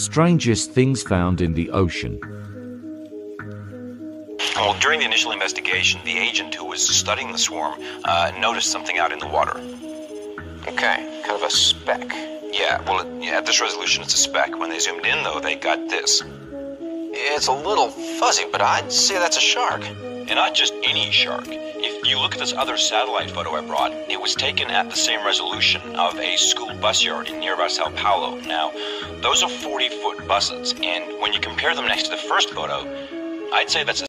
Strangest things found in the ocean. Well, during the initial investigation, the agent who was studying the swarm uh, noticed something out in the water. Okay, kind of a speck. Yeah, well, it, yeah, at this resolution, it's a speck. When they zoomed in, though, they got this. It's a little fuzzy, but I'd say that's a shark. And not just any shark. You look at this other satellite photo I brought, it was taken at the same resolution of a school bus yard in nearby Sao Paulo. Now, those are 40 foot buses, and when you compare them next to the first photo, I'd say that's a